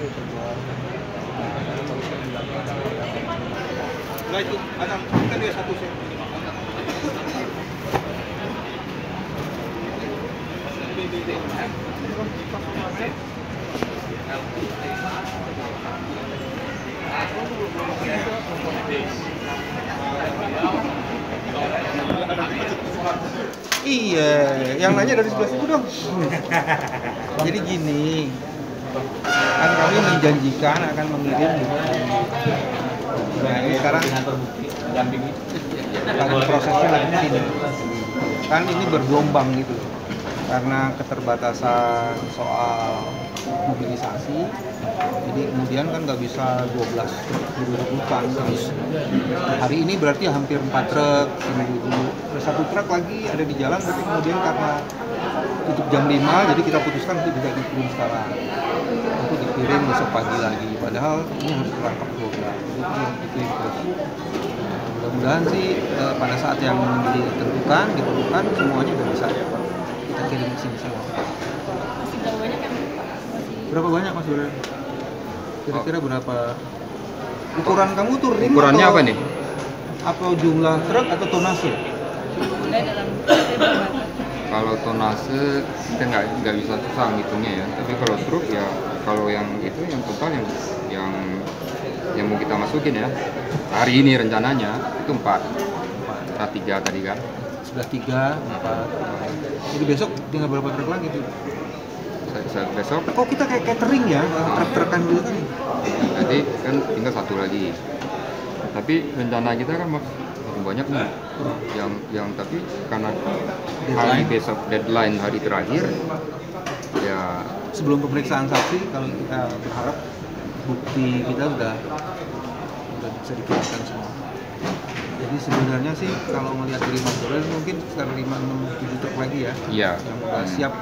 Nah itu, ada kan dia satu sen. Iya, yang nanya dari sebelah situ dong. Jadi gini, kan kami menjanjikan akan mengirim. Nah ini sekarang lagi prosesnya lagi sini. Kan ini bergelombang gitu. Karena keterbatasan soal mobilisasi, jadi kemudian kan nggak bisa 12 truk dirubukan terus hari ini berarti hampir 4 truk dulu satu truk lagi ada di jalan tapi kemudian karena tutup jam 5 jadi kita putuskan untuk tidak dikirim sekarang. Untuk dikirim besok pagi lagi. Padahal ini harus terangkap 12 jadi dikirim terus. Mudah-mudahan sih eh, pada saat yang ditentukan diperlukan semuanya udah bisa. Kita kirim ke sini semua Masih berapa banyak yang berapa banyak mas Dura? kira-kira berapa? Ukuran kamu tuh rim Ukurannya atau- apa nih? apa jumlah truk atau tonase? Kalau tonase kita nggak nggak bisa susah ngitungnya ya. Tapi kalau truk ya kalau yang itu yang total yang yang yang mau kita masukin ya. Hari ini rencananya itu empat. Empat. Tiga tadi kan. Sebelah tiga empat. Jadi besok tinggal berapa truk lagi tuh Saya- besok. Kok kita kayak catering ya truk-trukan gitu kan jadi kan tinggal satu lagi. Tapi rencana kita kan banyak nih. Yang yang tapi karena hari Deadline. besok deadline hari terakhir ya sebelum pemeriksaan saksi kalau kita berharap bukti kita udah udah bisa dikirimkan semua. Jadi sebenarnya sih kalau melihat dari Mas Dorel mungkin sekitar 5, 6, 7 truk lagi ya. Iya. Yang udah siap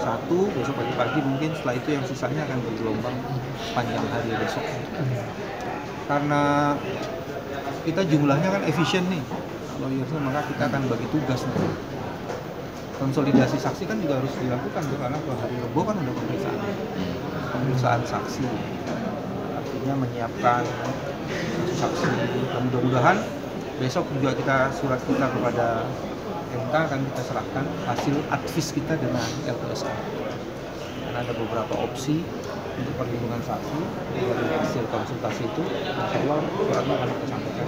satu besok pagi-pagi mungkin setelah itu yang sisanya akan bergelombang sepanjang hari besok. Karena kita jumlahnya kan efisien nih lawyersnya maka kita akan bagi tugas nih. Konsolidasi saksi kan juga harus dilakukan tuh karena kalau hari Rebo kan udah pemeriksaan. Pemeriksaan saksi. Artinya menyiapkan saksi mudah-mudahan besok juga kita surat kita kepada MK akan kita serahkan hasil advis kita dengan LPSK karena ada beberapa opsi untuk perlindungan saksi dari hasil konsultasi itu insya Allah akan kita sampaikan